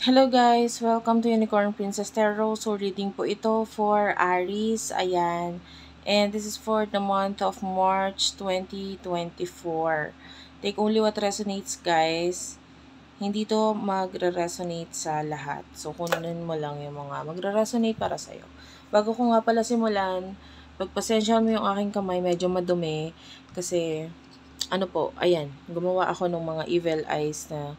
Hello guys! Welcome to Unicorn Princess Tarot. So, reading po ito for Aries. Ayan. And this is for the month of March 2024. Take only what resonates guys. Hindi to magre-resonate sa lahat. So, kunin mo lang yung mga magre-resonate para sa'yo. Bago ko nga pala simulan, pagpasensya mo yung aking kamay, medyo madumi. Kasi, ano po, ayan, gumawa ako ng mga evil eyes na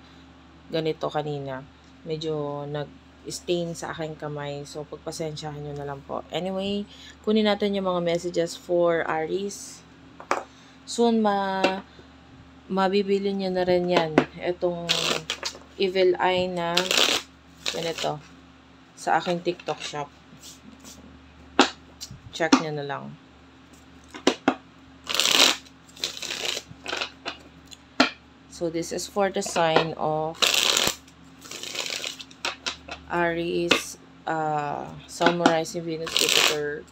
ganito kanina medyo nag-stain sa aking kamay. So, pagpasensyahan nyo na lang po. Anyway, kunin natin yung mga messages for Aries. Soon, ma mabibili nyo na rin yan. Itong evil eye na ganito sa aking TikTok shop. Check nyo na lang. So, this is for the sign of Aries, uh, Sun, Rising, Venus, Jupiter,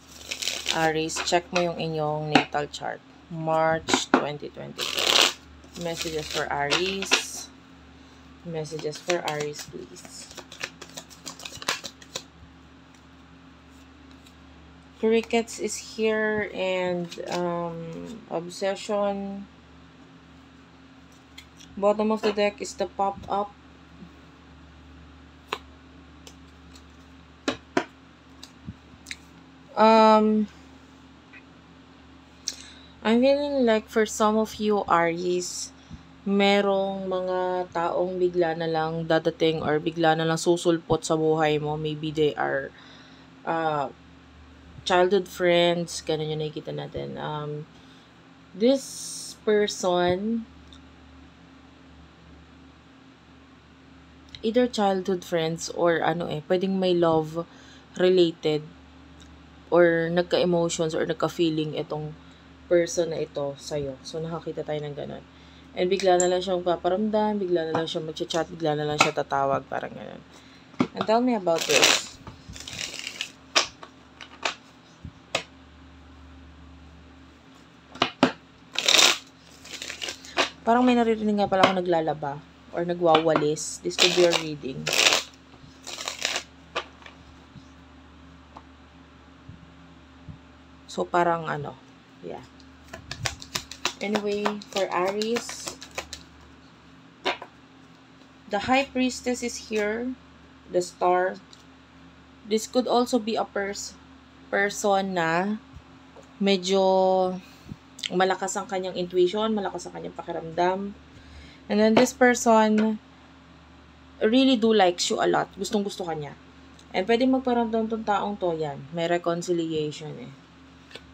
Aries, check mo yung inyong natal chart. March 2022. Messages for Aries. Messages for Aries, please. Crickets is here and um, Obsession. Bottom of the deck is the pop-up Um, I'm feeling like for some of you Aries, merong mga taong bigla na lang dadating or bigla na lang susulpot sa buhay mo. Maybe they are uh, childhood friends, ganun yung nakikita natin. Um, this person, either childhood friends or ano eh, pwedeng may love related or nagka-emotions or nagka-feeling itong person na ito sa'yo. So, nakakita tayo ng ganun. And bigla na lang siyang paparamdam, bigla na lang siyang mag-chat, bigla na lang siya tatawag, parang ganun. And tell me about this. Parang may naririnig nga pala ako naglalaba or nagwawalis. This could be your reading. So, parang ano, yeah. Anyway, for Aries, the High Priestess is here, the Star. This could also be a pers person na medyo malakas ang kanyang intuition, malakas ang kanyang pakiramdam. And then this person really do likes you a lot. Gustong gusto kanya. And pwede magparamdam tong taong to yan. May reconciliation eh.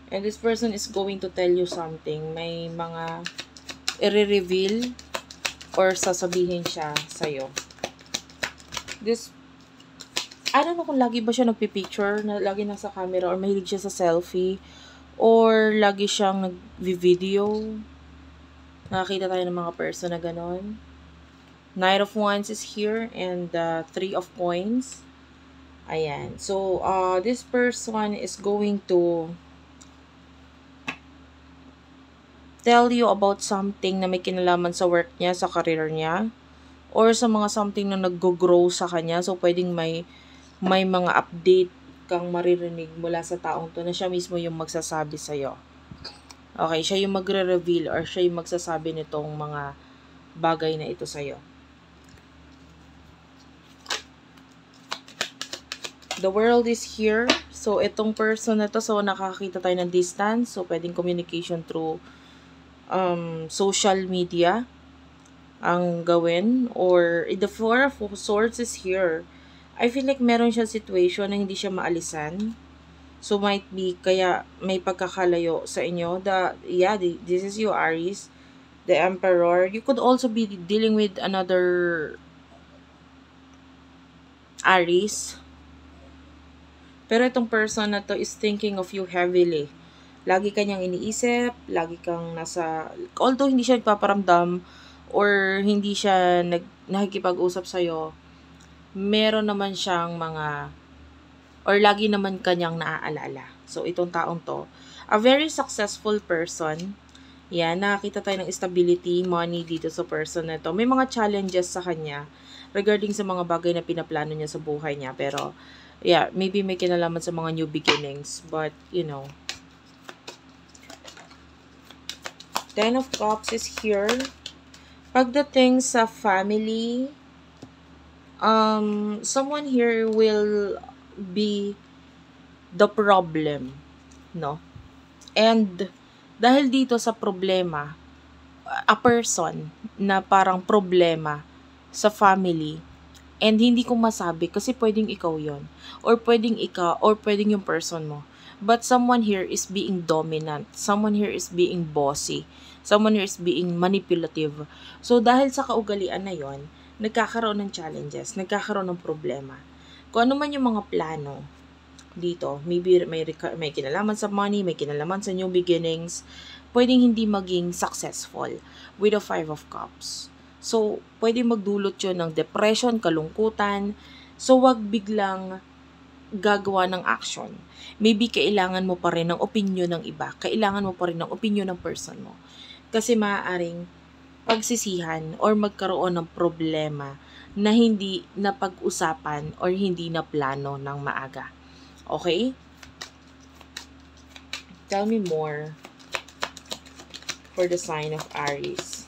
And this person is going to tell you something. May mga i-reveal or sasabihin siya sa'yo. This, I don't know kung lagi ba siya nagpipicture, na lagi nasa camera, or mahilig siya sa selfie, or lagi siyang nag-video. Nakakita tayo ng mga person na ganon. Knight of Wands is here, and uh, Three of Coins. Ayan. So, uh, this person is going to tell you about something na may kinalaman sa work niya, sa career niya, or sa mga something na nag-grow sa kanya. So, pwedeng may, may mga update kang maririnig mula sa taong to na siya mismo yung magsasabi sa'yo. Okay, siya yung magre-reveal or siya yung magsasabi nitong mga bagay na ito sa'yo. The world is here. So, itong person na to, so nakakita tayo ng distance. So, pwedeng communication through um, social media ang gawin or the four of swords is here. I feel like meron siya situation na hindi siya maalisan. So, might be, kaya may pagkakalayo sa inyo. The, yeah, the, this is you, Aries. The Emperor. You could also be dealing with another Aries. Pero itong person na to is thinking of you heavily lagi kanyang iniisip, lagi kang nasa, although hindi siya nagpaparamdam, or hindi siya nag, nakikipag-usap sa'yo, meron naman siyang mga, or lagi naman kanyang naaalala. So, itong taong to, a very successful person, Yan, nakakita tayo ng stability, money dito sa person na to. May mga challenges sa kanya regarding sa mga bagay na pinaplano niya sa buhay niya. Pero, yeah, maybe may kinalaman sa mga new beginnings. But, you know. Ten of Cups is here. Pagdating sa family, um, someone here will be the problem, no? And, dahil dito sa problema, a person na parang problema sa family, and hindi ko masabi kasi pwedeng ikaw yon or pwedeng ikaw, or pwedeng yung person mo. But someone here is being dominant. Someone here is being bossy Someone here is being manipulative. So, dahil sa kaugalian na yon, nagkakaroon ng challenges, nagkakaroon ng problema. Kung ano man yung mga plano dito, maybe may, may kinalaman sa money, may kinalaman sa new beginnings, pwedeng hindi maging successful with the Five of Cups. So, pwede magdulot yun ng depression, kalungkutan. So, wag biglang gagawa ng action. Maybe kailangan mo pa rin ng opinion ng iba. Kailangan mo pa rin ng opinion ng person mo kasi maaaring pagsisihan or magkaroon ng problema na hindi napag-usapan or hindi na plano ng maaga. Okay? Tell me more for the sign of Aries.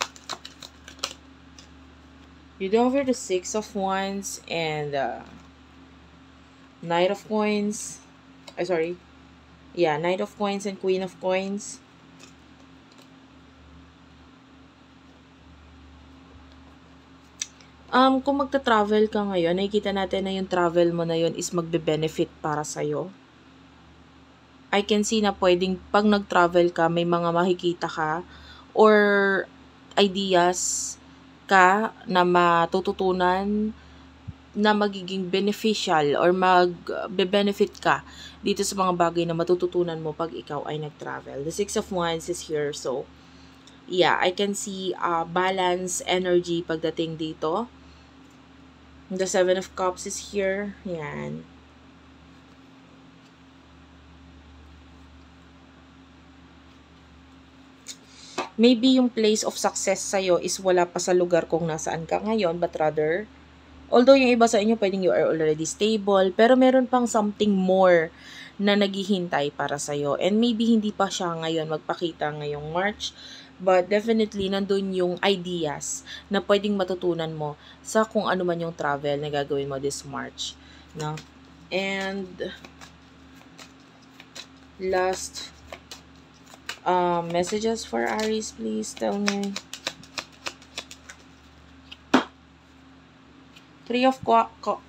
You do over the Six of Wands and uh, Knight of Coins. I sorry. Yeah, Knight of Coins and Queen of Coins. Um, kung magta-travel ka ngayon, nakikita natin na yung travel mo na yun is magbe-benefit para sa'yo. I can see na pwedeng pag nag-travel ka, may mga makikita ka or ideas ka na matututunan na magiging beneficial or mag-benefit ka dito sa mga bagay na matututunan mo pag ikaw ay nag-travel. The Six of Wands is here, so yeah, I can see uh, balance, energy pagdating dito The Seven of Cups is here. Yan. Maybe yung place of success sa'yo is wala pa sa lugar kung nasaan ka ngayon, but rather, although yung iba sa inyo pwedeng you are already stable, pero meron pang something more na naghihintay para sa'yo. And maybe hindi pa siya ngayon magpakita ngayong March, But definitely, nandun yung ideas na pwedeng matutunan mo sa kung ano man yung travel na gagawin mo this March. No? And, last uh, messages for Aries, please tell me. Three of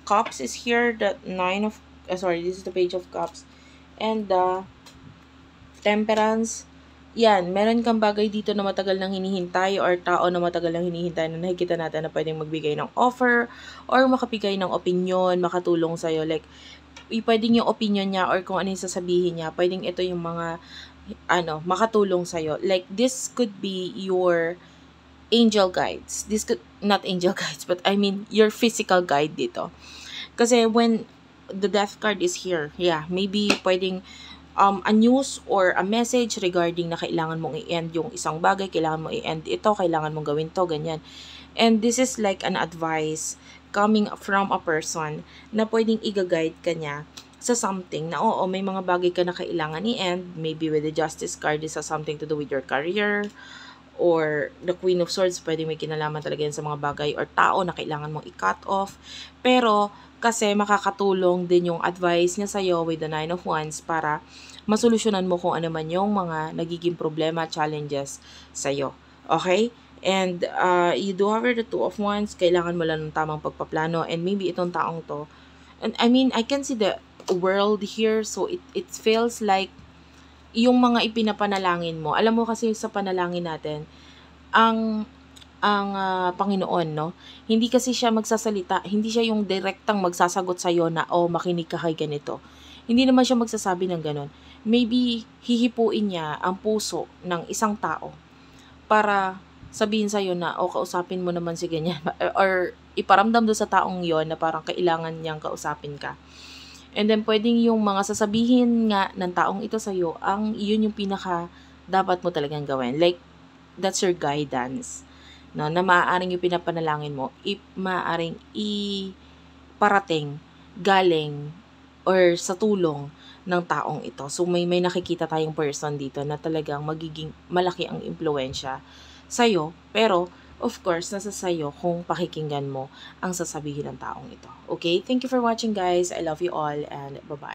Cups is here. The Nine of, uh, sorry, this is the Page of Cups. And the uh, Temperance yan, meron kang bagay dito na matagal nang hinihintay or tao na matagal nang hinihintay na nakikita natin na pwedeng magbigay ng offer or makapigay ng opinion, makatulong sa'yo. Like, pwedeng yung opinion niya or kung ano yung sasabihin niya, pwedeng ito yung mga, ano, makatulong sa'yo. Like, this could be your angel guides. This could, not angel guides, but I mean, your physical guide dito. Kasi when the death card is here, yeah, maybe pwedeng, um, a news or a message regarding na kailangan mong i-end yung isang bagay, kailangan mo i-end ito, kailangan mong gawin to, ganyan. And this is like an advice coming from a person na pwedeng i-guide ka niya sa something na oo, may mga bagay ka na kailangan i-end. Maybe with the Justice card, is something to do with your career. Or the Queen of Swords, pwede may kinalaman talaga yan sa mga bagay or tao na kailangan mong i-cut off. Pero, kasi makakatulong din yung advice niya sa'yo with the Nine of Wands para masolusyonan mo kung ano man yung mga nagiging problema, challenges sa'yo. Okay? And uh, you do have the Two of Wands, kailangan mo lang ng tamang pagpaplano and maybe itong taong to. And I mean, I can see the world here so it, it feels like yung mga ipinapanalangin mo. Alam mo kasi sa panalangin natin, ang ang uh, Panginoon, no? Hindi kasi siya magsasalita, hindi siya yung direktang magsasagot sa iyo na, oh, makinig ka kay ganito. Hindi naman siya magsasabi ng ganun. Maybe, hihipuin niya ang puso ng isang tao para sabihin sa iyo na, oh, kausapin mo naman si ganyan. Or, iparamdam do sa taong yon na parang kailangan niyang kausapin ka. And then, pwedeng yung mga sasabihin nga ng taong ito sa iyo, ang iyon yung pinaka dapat mo talagang gawin. Like, that's your guidance. No, na maaaring yung pinapanalangin mo, i, maaaring iparating galing or sa tulong ng taong ito. So may may nakikita tayong person dito na talagang magiging malaki ang impluensya sa'yo. Pero of course, nasa sayo kung pakikinggan mo ang sasabihin ng taong ito. Okay? Thank you for watching guys. I love you all and bye-bye.